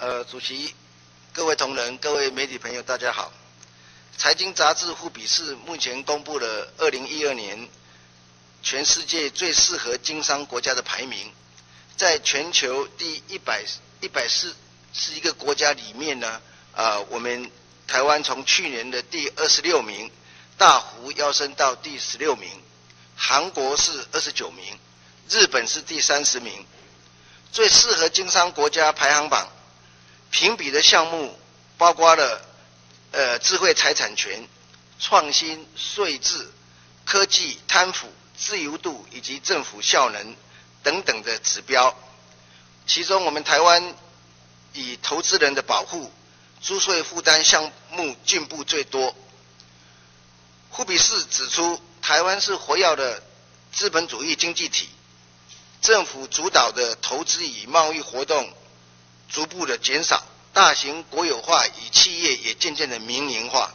呃，主席、各位同仁、各位媒体朋友，大家好。财经杂志富比士目前公布了二零一二年全世界最适合经商国家的排名，在全球第一百一百四十一个国家里面呢，啊，我们台湾从去年的第二十六名大幅跃升到第十六名，韩国是二十九名，日本是第三十名。最适合经商国家排行榜。评比的项目包括了呃智慧财产权、创新、税制、科技、贪腐、自由度以及政府效能等等的指标。其中，我们台湾以投资人的保护、租税负担项目进步最多。富比士指出，台湾是活跃的资本主义经济体，政府主导的投资与贸易活动。逐步的减少，大型国有化与企业也渐渐的民营化。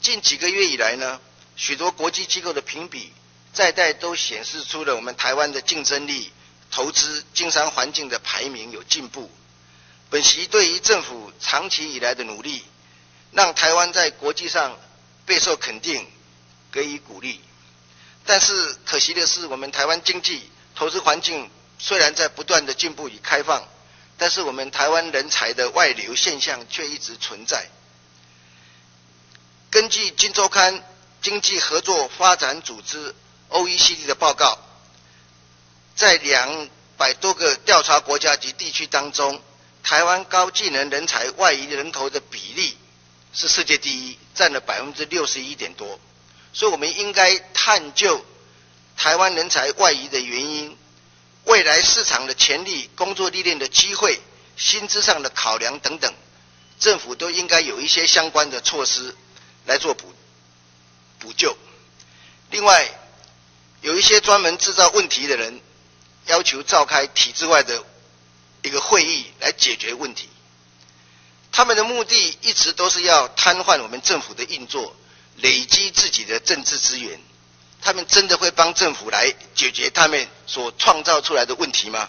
近几个月以来呢，许多国际机构的评比在代都显示出了我们台湾的竞争力、投资、经商环境的排名有进步。本席对于政府长期以来的努力，让台湾在国际上备受肯定，给予鼓励。但是可惜的是，我们台湾经济投资环境虽然在不断的进步与开放。但是我们台湾人才的外流现象却一直存在。根据《金周刊》经济合作发展组织 （OECD） 的报告，在两百多个调查国家及地区当中，台湾高技能人才外移人口的比例是世界第一，占了百分之六十一点多。所以，我们应该探究台湾人才外移的原因。未来市场的潜力、工作历练的机会、薪资上的考量等等，政府都应该有一些相关的措施来做补补救。另外，有一些专门制造问题的人，要求召开体制外的一个会议来解决问题。他们的目的一直都是要瘫痪我们政府的运作，累积自己的政治资源。他们真的会帮政府来解决他们所创造出来的问题吗？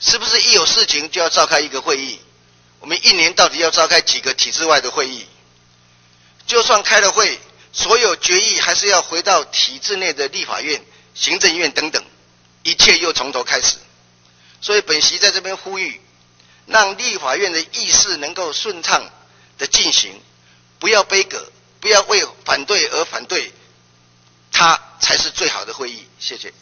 是不是一有事情就要召开一个会议？我们一年到底要召开几个体制外的会议？就算开了会，所有决议还是要回到体制内的立法院、行政院等等，一切又从头开始。所以本席在这边呼吁，让立法院的议事能够顺畅的进行，不要背阁，不要为反对而反对。它才是最好的会议。谢谢。